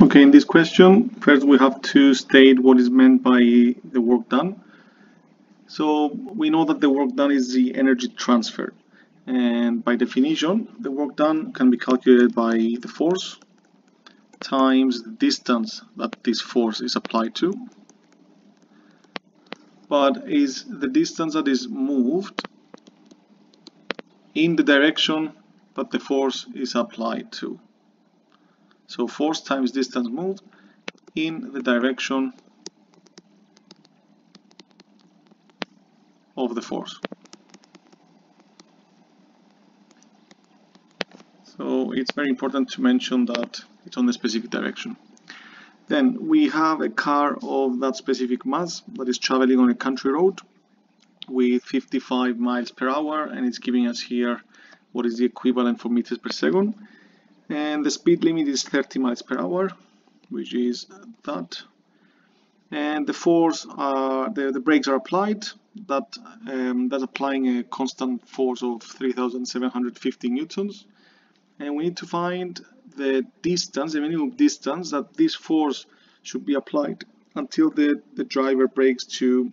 Okay, in this question, first we have to state what is meant by the work done. So we know that the work done is the energy transfer. And by definition, the work done can be calculated by the force times the distance that this force is applied to. But is the distance that is moved in the direction that the force is applied to. So force times distance moved in the direction of the force. So it's very important to mention that it's on the specific direction. Then we have a car of that specific mass that is traveling on a country road with 55 miles per hour and it's giving us here what is the equivalent for meters per second and the speed limit is 30 miles per hour which is that. And the force are the, the brakes are applied that um, that's applying a constant force of 3750 newtons. And we need to find the distance the minimum distance that this force should be applied until the the driver brakes to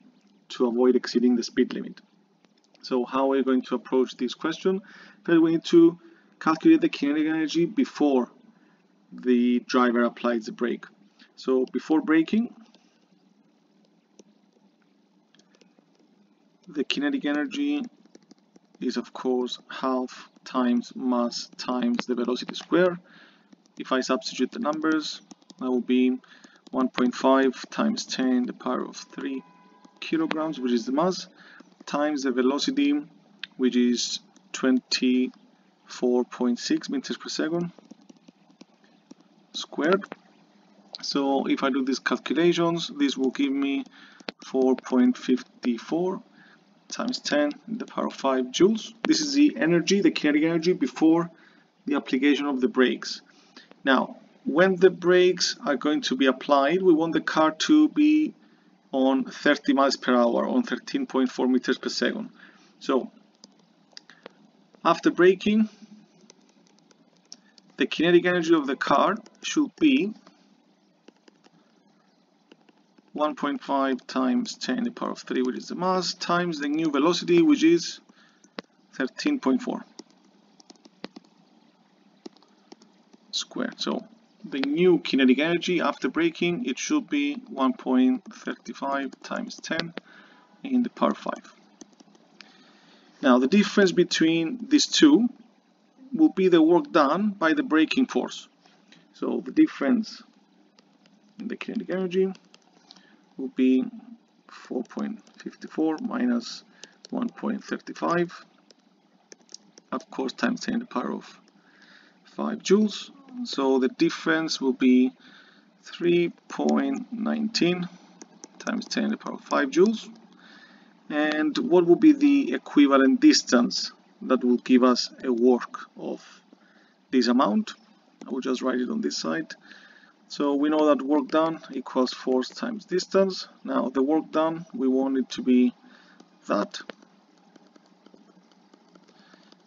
to avoid exceeding the speed limit. So how are we going to approach this question? First we need to calculate the kinetic energy before the driver applies the brake. So before braking, the kinetic energy is of course half times mass times the velocity square. If I substitute the numbers, that will be 1.5 times 10 in the power of 3 kilograms, which is the mass, times the velocity, which is 20 4.6 meters per second squared. So if I do these calculations this will give me 4.54 times 10 in the power of 5 joules. This is the energy the kinetic energy before the application of the brakes. Now when the brakes are going to be applied we want the car to be on 30 miles per hour on 13.4 meters per second. So after braking, the kinetic energy of the car should be 1.5 times 10 to the power of 3, which is the mass, times the new velocity, which is 13.4 squared. So the new kinetic energy after braking, it should be 1.35 times 10 in the power 5. Now the difference between these two will be the work done by the braking force. So the difference in the kinetic energy will be 4.54 minus 1.35 of course times 10 to the power of 5 joules. So the difference will be 3.19 times 10 to the power of 5 joules and what will be the equivalent distance that will give us a work of this amount? I will just write it on this side. So we know that work done equals force times distance. Now the work done we want it to be that.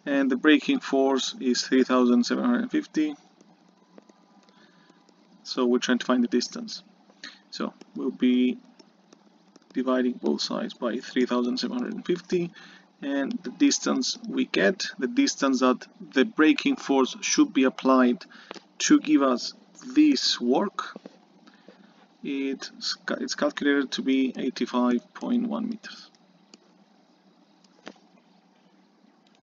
And the braking force is 3750 so we're trying to find the distance. So we'll be dividing both sides by 3750 and the distance we get, the distance that the braking force should be applied to give us this work, it, it's calculated to be 85.1 meters.